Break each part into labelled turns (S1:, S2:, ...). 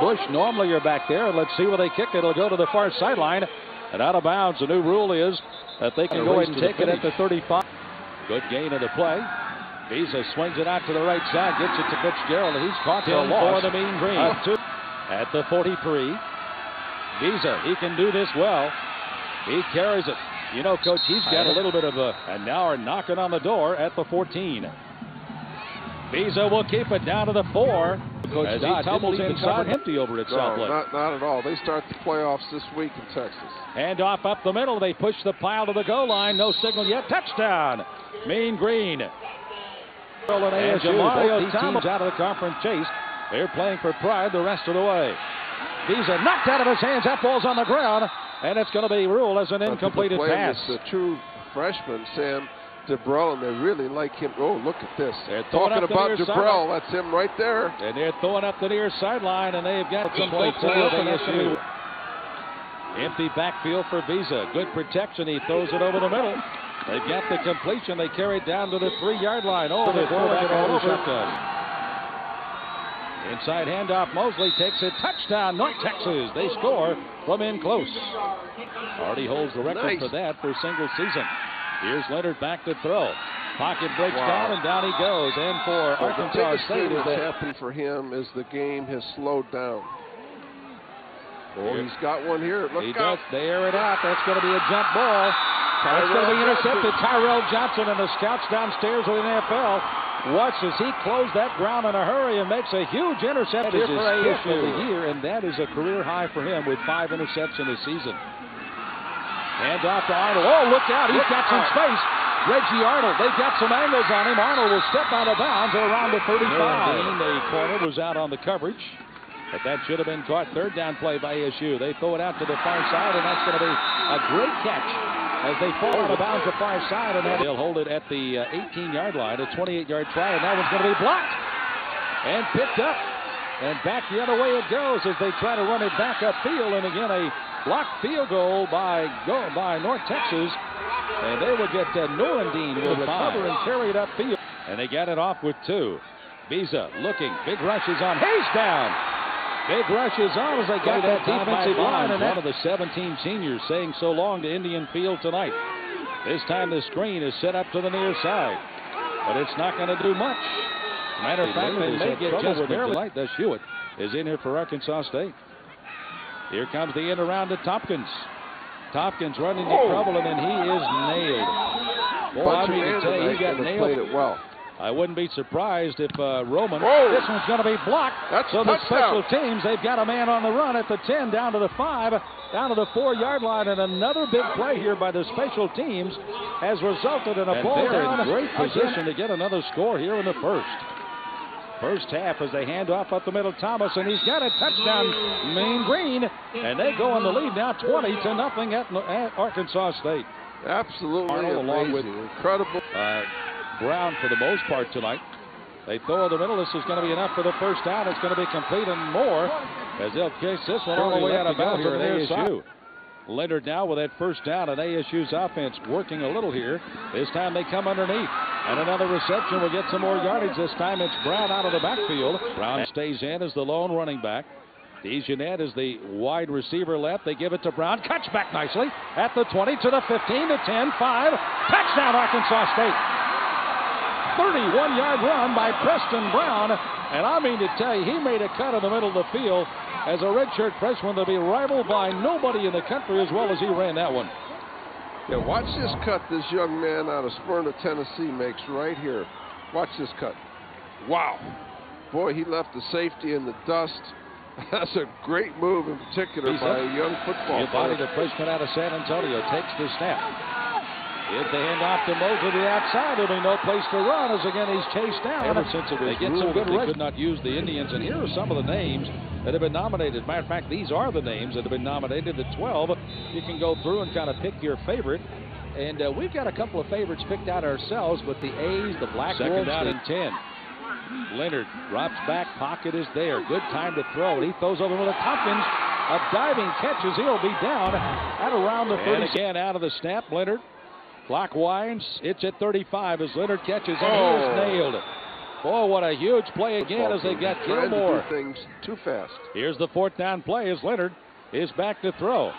S1: Bush, normally you're back there. Let's see where they kick it. It'll go to the far sideline and out of bounds. The new rule is that they can go ahead and take it at the 35. Good gain of the play. Vizza swings it out to the right side, gets it to Fitzgerald, he's caught for a loss. For the Mean Green. Two at the 43. Vizza, he can do this well. He carries it. You know, Coach, he's got a little bit of a, and now are knocking on the door at the 14. Vizza will keep it down to the four. Coach as Dodd he tumbles inside empty over at
S2: no,
S1: Southlake.
S2: Not, not at all. They start the playoffs this week in Texas.
S1: Hand off up the middle. They push the pile to the goal line. No signal yet. Touchdown. Mean Green. And Jamario teams out of the conference chase. They're playing for pride the rest of the way. Vizza knocked out of his hands. That ball's on the ground. And it's going to be ruled as an incomplete pass.
S2: The true freshman, Sam Debrell, and they really like him. Oh, look at this.
S1: They're
S2: talking about Debrell. That's him right there.
S1: And they're throwing up the near sideline, and they've got some plates open issue. Empty backfield for Vizza. Good protection. He throws it over the middle. They've got the completion. They carry it down to the three-yard line. Oh, they're throwing it all over. Inside handoff. Mosley takes it. Touchdown, North Texas. They score from in close. Already holds the record
S2: nice.
S1: for that for single season. Here's Leonard back to throw. Pocket breaks wow. down and down he goes. And for
S2: well,
S1: Arkansas
S2: the
S1: State,
S2: that happened for him is the game has slowed down. Oh, he's got one here. Look
S1: he
S2: out.
S1: does. They air it out. That's going to be a jump ball. That's going to be intercepted. Tyrell Johnson and the scouts downstairs with the NFL. Watch as he closed that ground in a hurry and makes a huge interception
S3: for
S1: of the year, and that is a career high for him with five interceptions this season. Hand off to Arnold. Oh, look out. He's got some space. Reggie Arnold. They've got some angles on him. Arnold will step out of bounds around the 35. Dean, the corner, was out on the coverage. But that should have been caught. Third down play by ASU. They throw it out to the far side, and that's going to be a great catch as they fall out of bounds the far side. And they'll hold it at the 18-yard uh, line, a 28-yard try, and that one's going to be blocked and picked up. And back the other way it goes as they try to run it back upfield. And again, a blocked field goal by go by North Texas. And they will get uh, Norandine will recover and carry it upfield. And they got it off with two. Vizza looking. Big rushes on Hayes down. Big rushes on as they got that defensive line. And one of the 17 seniors saying so long to Indian Field tonight. This time the screen is set up to the near side. But it's not going to do much. Matter of fact, they may get just barely. Thus Hewitt is in here for Arkansas State. Here comes the end around to Tompkins. Tompkins running into oh. trouble, and then he is nailed. Boy, I mean to tell you, he got nailed.
S2: Played it well.
S1: I wouldn't be surprised if uh, Roman.
S2: Whoa.
S1: This one's going to be blocked.
S2: That's
S1: so the special teams, they've got a man on the run at the 10, down to the 5, down to the 4-yard line, and another big play here by the special teams has resulted in a and ball they're down. in great position to get another score here in the first. First half as they hand off up the middle Thomas, and he's got a touchdown, Main Green, and they go in the lead now 20 to nothing at, at Arkansas State.
S2: Absolutely
S1: Arnold, along with
S2: incredible.
S1: Uh, Brown for the most part tonight. They throw in the middle. This is going to be enough for the first down. It's going to be complete and more as they'll chase this one all the way out of bounds at ASU. Leonard now with that first down and ASU's offense working a little here. This time they come underneath. And another reception will get some more yardage. This time it's Brown out of the backfield. Brown stays in as the lone running back. DeJeanette is the wide receiver left. They give it to Brown. Cuts back nicely at the 20 to the 15 to 10, 5. Touchdown Arkansas State. 31 yard run by Preston Brown. And I mean to tell you, he made a cut in the middle of the field as a redshirt freshman to be rivaled by nobody in the country as well as he ran that one.
S2: Yeah, watch this cut this young man out of Smyrna, Tennessee makes right here. Watch this cut. Wow. Boy, he left the safety in the dust. That's a great move in particular
S1: He's
S2: by
S1: up.
S2: a young football
S1: player.
S2: the
S1: freshman out of San Antonio takes the snap. If they hand off to Mo to the outside, there'll be no place to run as again he's chased down. Ever since it was they get some good they could not use the Indians, and here are some of the names that have been nominated. Matter of fact, these are the names that have been nominated. The 12. You can go through and kind of pick your favorite. And uh, we've got a couple of favorites picked out ourselves, but the A's, the Black
S3: Second
S1: Wolves,
S3: down and 10.
S1: Leonard drops back, pocket is there. Good time to throw. And he throws over with a Tompkins. A diving catches. He'll be down at around the 30.
S3: And again out of the snap, Leonard
S1: Clock winds. It's at 35 as Leonard catches and
S2: oh.
S1: he is nailed. Oh, what a huge play again as they
S2: team.
S1: got
S2: Trying to do
S1: Gilmore.
S2: things too fast.
S1: Here's the fourth down play as Leonard is back to throw.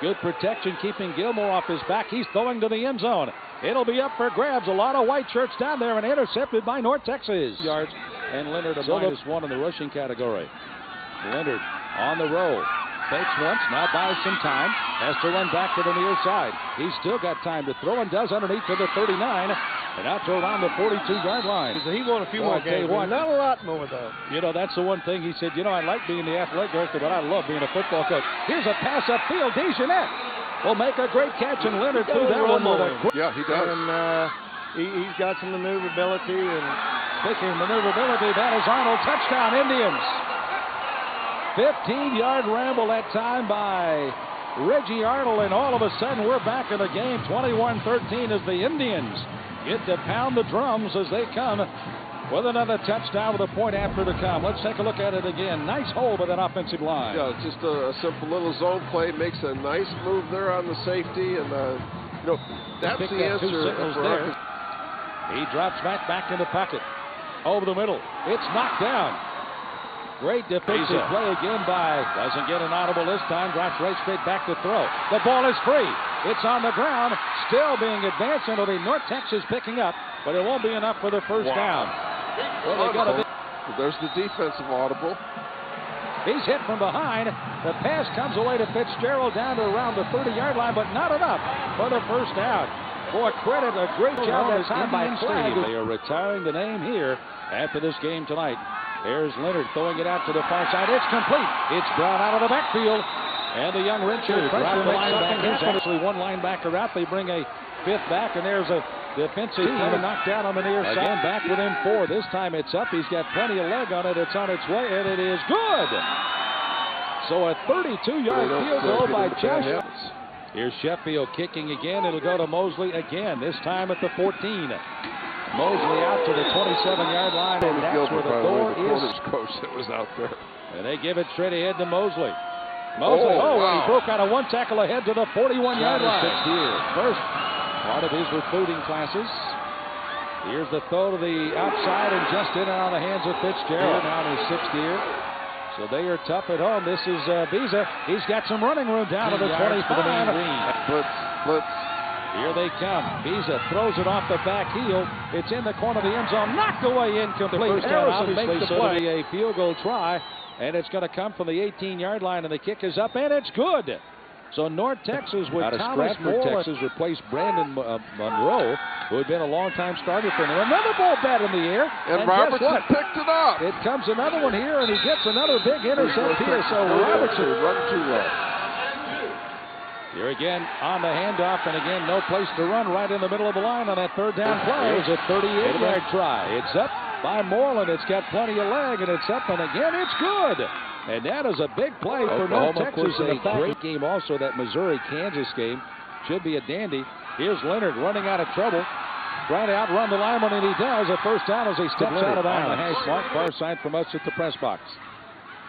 S1: Good protection keeping Gilmore off his back. He's throwing to the end zone. It'll be up for grabs. A lot of white shirts down there and intercepted by North Texas. Yards and Leonard a minus one in the rushing category. Leonard on the roll. Fakes once, now buys some time. Has to run back to the near side. He's still got time to throw and does underneath to the 39 and out to around the 42 yard line.
S3: He won a few
S1: Well,
S3: more
S1: I'll tell you
S3: games.
S1: what.
S3: Not a lot more, though.
S1: You know, that's the one thing he said, you know, I like being the athletic director, but I love being a football coach. Here's a pass upfield. DeJeanette will make a great catch, and Leonard
S3: He's
S1: threw
S3: got
S1: that one with a quick
S2: Yeah, he does.
S3: And uh, he, he's got some maneuverability. And
S1: Picking maneuverability. That is Arnold. Touchdown, Indians. 15 yard ramble that time by Reggie Arnold, and all of a sudden we're back in the game. 21 13 as the Indians get to pound the drums as they come with another touchdown with a point after to come. Let's take a look at it again. Nice hole by that offensive line.
S2: Yeah, just a, simple little zone play. Makes a nice move there on the safety, and uh, you know that's the answer. for
S1: there. He drops back back in the pocket. Over the middle. It's knocked down. Great defensive
S3: Beza.
S1: play again by doesn't get an audible this time. Drops right straight back to throw. The ball is free. It's on the ground. Still being advanced. and It'll be North Texas picking up, but it won't be enough for the first
S2: Wow.
S1: down. Well, they got a
S2: There's the defensive audible.
S1: He's hit from behind. The pass comes away to Fitzgerald down to around the 30-yard line, but not enough for the first down. Boy, credit a great job that time by Stadium. They are retiring the name here after this game tonight. There's Leonard throwing it out to the far side. It's complete. It's Brown out of the backfield. And the young Richard dropped the linebackers.
S3: happen.
S1: Actually, one linebacker out. They bring a fifth back, and there's a defensive team knocked down on the near side. Again, back within four. This time it's up. He's got plenty of leg on it. It's on its way, and it is good. So a 32-yard field goal by Josh. Here's Sheffield kicking again. It'll go to Mosley again, this time at the 14. Mosley out to the 27-yard line, and that's where the door
S2: the
S1: is.
S2: coach that was out there.
S1: And they give it straight ahead to Mosley. Mosley,
S2: Oh,
S1: oh,
S2: wow.
S1: he broke out of one tackle ahead to the 41-yard
S3: Not his
S1: line.
S3: year.
S1: First part of his recruiting classes. Here's the throw to the outside and just in and on the hands of Fitzgerald. Now in his sixth year. So they are tough at home. This is uh, Vizza. He's got some running room down to the 25.
S2: Blitz, blitz.
S1: Here they come. Vizza throws it off the back heel. It's in the corner of the end zone. Knocked away incomplete.
S3: First down,
S1: Harrison
S3: obviously,
S1: makes the play. A field goal try. And it's going to come from the 18-yard line, and the kick is up, and it's good. So North Texas with
S3: Out
S1: Thomas Moore,
S3: Texas,
S1: replaced Brandon uh, Monroe, who had been a long-time starter for them. Another ball bat in the air,
S2: And,
S1: guess
S2: Robertson picked it up.
S1: It comes another one here, and he gets another big intercept here. So Robertson
S2: run too low.
S1: Here again on the handoff, and again no place to run right in the middle of the line on that third down play. It was a 38-yard try. It's up by Moreland. It's got plenty of leg, and it's up, and again it's good. And that is a big play for North Texas.
S3: course,
S1: And
S3: a
S1: great game also. That Missouri-Kansas game should be a dandy. Here's Leonard running out of trouble. Trying to outrun the lineman, and he does. A first down as he steps out of bounds. On the hash mark, far side from us at the press box.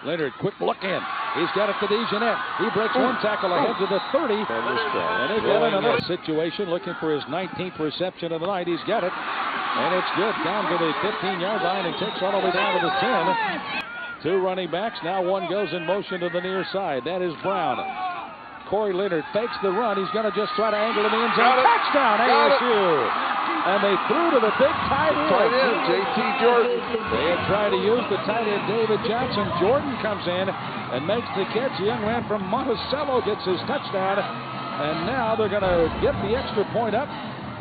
S1: Leonard, quick look in. He's got it to DeJeanette. He breaks one tackle ahead to the 30. And they've got another situation looking for his 19th reception of the night. He's got it. And it's good. Down to the 15-yard line and takes all the way down to the 10. Two running backs. Now one goes in motion to the near side. That is Brown. Corey Leonard fakes the run. He's going to just try to angle in the end zone. Touchdown, ASU. And they threw to the big tight end.
S2: Tight end, J.T. Jordan.
S1: They had tried to use the tight end David Johnson. Jordan comes in and makes the catch. The young man from Monticello gets his touchdown. And now they're going to get the extra point up.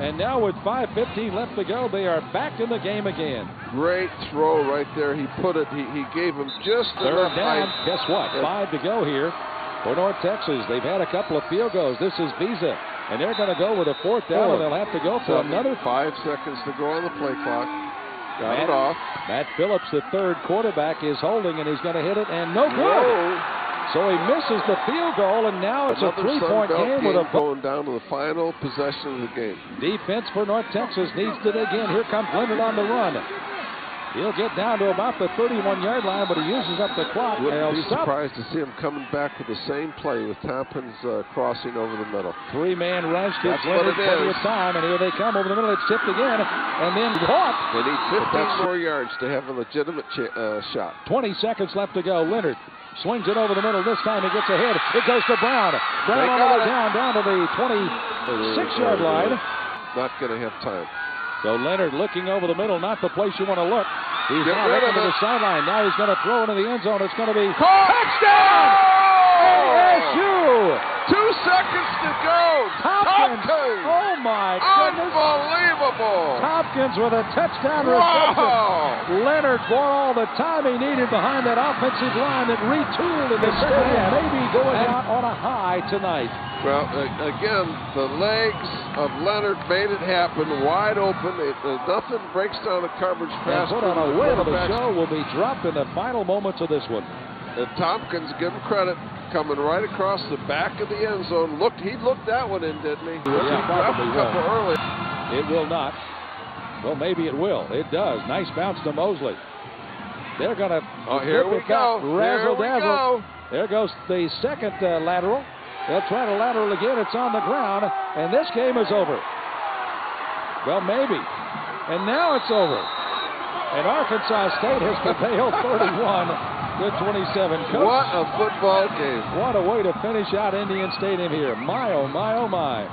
S1: And now with 5.15 left to go, they are back in the game again.
S2: Great throw right there. He put it, he, he gave him just
S1: Third
S2: enough
S1: down. Guess what? Five to go here for North Texas. They've had a couple of field goals. This is Vizza. And they're going to go with a fourth down, and they'll have to go for
S2: Seven,
S1: another
S2: five seconds to go on the play clock. Got
S1: Matt-
S2: it off.
S1: Matt Phillips, the third quarterback, is holding, and he's going to hit it, and no good.
S2: Whoa.
S1: So he misses the field goal, and now it's
S2: Another
S1: a three-point
S2: Belt
S1: game with a
S2: going down to the final possession of the game.
S1: defense for North Texas needs to dig in. Here comes Leonard on the run. He'll get down to about the 31-yard line, but he uses up the clock.
S2: Wouldn't be
S1: stop.
S2: surprised to see him coming back with the same play with Tompkins uh, crossing over the middle.
S1: Three-man rush gives Leonard plenty of time, and here they come over the middle. It's tipped again, and then caught.
S2: They need 15
S1: That's-
S2: more yards to have a legitimate uh, shot.
S1: 20 seconds left to go. Leonard swings it over the middle. This time he gets ahead. It goes to Brown. Brown all the way down, down to the 26-yard line.
S2: Not going to have time.
S1: So Leonard looking over the middle, not the place you want to look. He's
S2: Get
S1: now looking to the sideline. Now he's going to throw into the end zone. It's going to be
S2: Touchdown! Oh!
S1: ASU.
S2: Two seconds to go.
S1: Tompkins.
S2: Tompkins.
S1: Oh my goodness. Tompkins with a touchdown reception.
S2: Wow.
S1: Leonard bought all the time he needed behind that offensive line that retooled in the second half. Maybe going out on a high tonight.
S2: Well, again, the legs of Leonard made it happen, wide open. It, uh, nothing breaks down the coverage
S1: And
S2: fast.
S1: put on a whale of the show will be dropped in the final moments of this one.
S2: And Tompkins, give him credit, coming right across the back of the end zone. Looked, he looked that one in, didn't he?
S1: Yeah,
S2: he
S1: probably
S2: a couple early.
S1: It will not. Well, maybe it will. It does. Nice bounce to Mosley. They're going to.
S2: Oh, here we go.
S1: Razzle dazzle.
S2: go.
S1: There goes the second uh, lateral. They'll try to lateral again. It's on the ground, and this game is over. Well, maybe. And now it's over. And Arkansas State has prevailed 31 to 27. Coach,
S2: What a football game.
S1: what a way to finish out Indian Stadium here. My, oh, my, oh, my.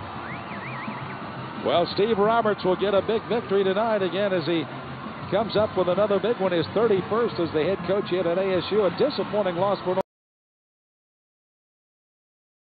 S1: Well, Steve Roberts will get a big victory tonight again as he comes up with another big one, his 31st as the head coach yet at ASU. A disappointing loss for